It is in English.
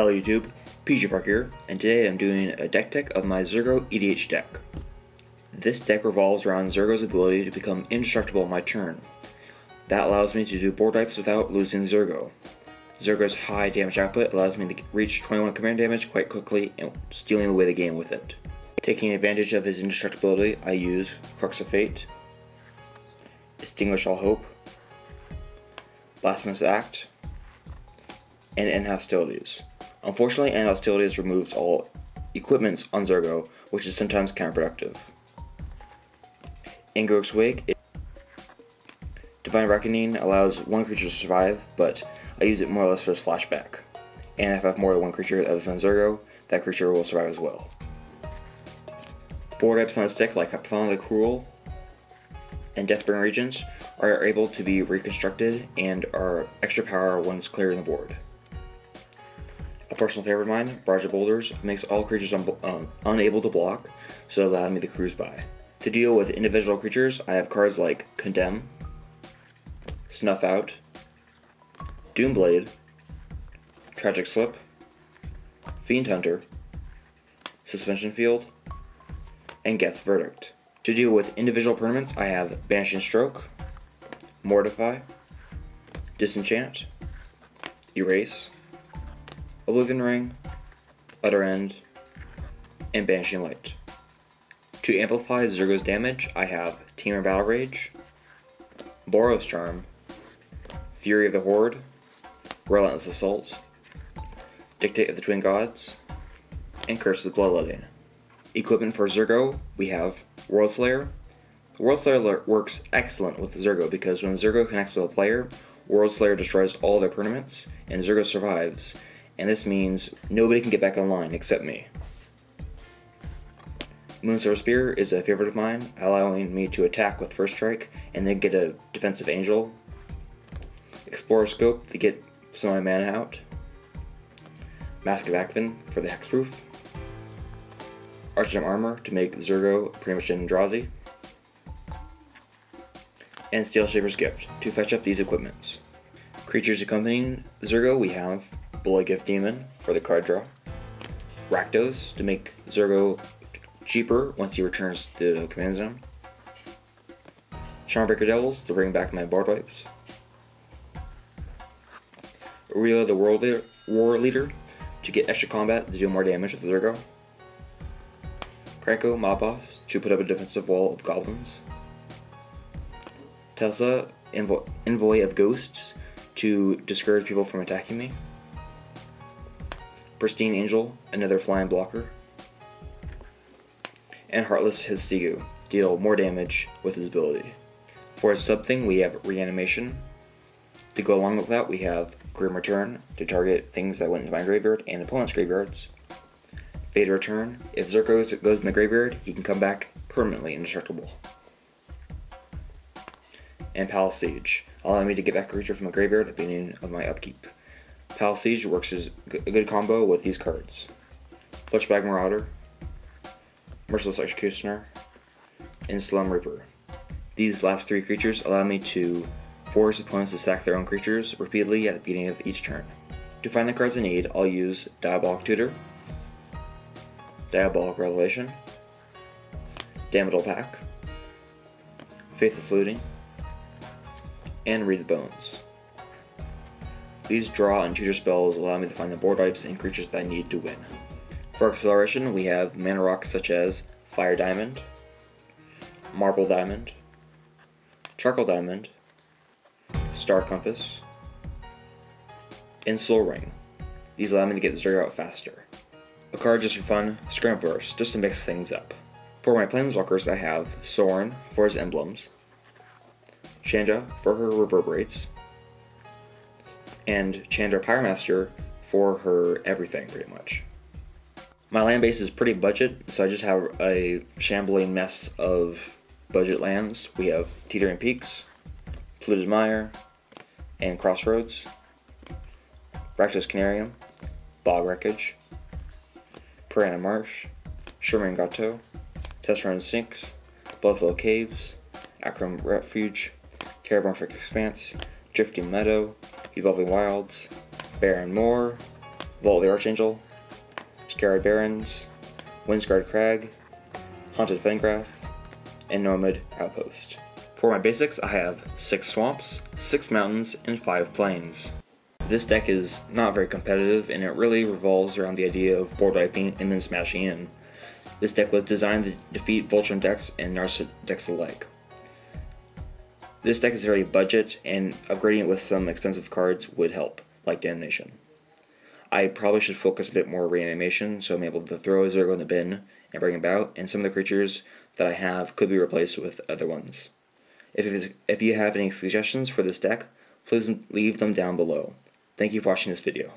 Hello YouTube, PG Parker here, and today I'm doing a deck tech of my Zurgo EDH deck. This deck revolves around Zurgo's ability to become indestructible on my turn. That allows me to do board wipes without losing Zurgo. Zurgo's high damage output allows me to reach 21 command damage quite quickly and stealing away the game with it. Taking advantage of his indestructibility, I use Crux of Fate, Extinguish All Hope, Blasphemous Act, and End Hostilities. Unfortunately, End Hostilities removes all equipments on Zurgo, which is sometimes counterproductive. In Garruk's Wake, Divine Reckoning allows one creature to survive, but I use it more or less for its flashback. And if I have more than one creature other than Zurgo, that creature will survive as well. Board wipes on a stick like Hythonia the Cruel and Deathbringer Regents are able to be reconstructed and are extra power once clearing the board. Personal favorite of mine, Barrage of Boulders, makes all creatures un um, unable to block, so allow me to cruise by. To deal with individual creatures, I have cards like Condemn, Snuff Out, Doom Blade, Tragic Slip, Fiend Hunter, Suspension Field, and Geth's Verdict. To deal with individual permanents, I have Banishing Stroke, Mortify, Disenchant, Erase, Oblivion Ring, Utter End, and Banishing Light. To amplify Zurgo's damage, I have Temur Battle Rage, Boros Charm, Fury of the Horde, Relentless Assault, Dictate of the Twin Gods, and Curse of the Bloodletting. Equipment for Zurgo, we have Worldslayer. World Slayer works excellent with Zurgo because when Zurgo connects with a player, Worldslayer destroys all their permanents, and Zurgo survives, and this means nobody can get back online except me. Moonsilver Spear is a favorite of mine, allowing me to attack with first strike and then get a defensive angel. Explorer Scope to get some of my mana out. Mask of Avacyn for the hexproof. Argentum Armor to make Zurgo pretty much Eldrazi. And Steelshaper's Gift to fetch up these equipments. Creatures accompanying Zurgo we have Bloodgift Demon for the card draw. Rakdos to make Zurgo cheaper once he returns to the command zone. Charmbreaker Devils to bring back my board wipes. Aurelia the World War Leader to get extra combat to do more damage with Zurgo. Krenko Mob Boss to put up a defensive wall of goblins. Teysa Envo Envoy of Ghosts to discourage people from attacking me. Pristine Angel, another flying blocker. And Heartless Hidetsugu, deal more damage with his ability. For his sub thing, we have Reanimation. To go along with that, we have Grim Return to target things that went into my graveyard and opponent's graveyards. Fated Return, if Zurgo goes in the graveyard, he can come back permanently indestructible. And Palace Siege, allowing me to get back a creature from a graveyard at the beginning of my upkeep. Palace Siege works as a good combo with these cards. Fleshbag Marauder, Merciless Executioner, and Slum Reaper. These last three creatures allow me to force opponents to sack their own creatures repeatedly at the beginning of each turn. To find the cards I need, I'll use Diabolic Tutor, Diabolic Revelation, Damnable Pact, Faithless Looting, and Read the Bones. These draw and tutor spells allow me to find the board types and creatures that I need to win. For acceleration, we have mana rocks such as Fire Diamond, Marble Diamond, Charcoal Diamond, Star Compass, and Soul Ring. These allow me to get Zurgo out faster. A card just for fun, Scrambleverse, just to mix things up. For my Planeswalkers, I have Sorin for his emblems, Chandra for her reverberates, and Chandra Pyromaster for her everything, pretty much. My land base is pretty budget, so I just have a shambling mess of budget lands. We have Teetering Peaks, Polluted Mire, and Crossroads, Rakdos Carnarium, Bog Wreckage, Piranha Marsh, Shimmering Grotto, Tesseract Sinks, Buffalo Caves, Akoum Refuge, Terramorphic Expanse, Drifting Meadow, Evolving Wilds, Barren Moor, Vault the Archangel, Scoured Barrens, Windscarred Crag, Haunted Fengraf, and Nomad Outpost. For my basics, I have 6 swamps, 6 mountains, and 5 plains. This deck is not very competitive, and it really revolves around the idea of board wiping and then smashing in. This deck was designed to defeat Voltron decks and Narset decks alike. This deck is very budget, and upgrading it with some expensive cards would help, like Damnation. I probably should focus a bit more reanimation, so I'm able to throw a Zurgo in the bin and bring him out, and some of the creatures that I have could be replaced with other ones. If, if you have any suggestions for this deck, please leave them down below. Thank you for watching this video.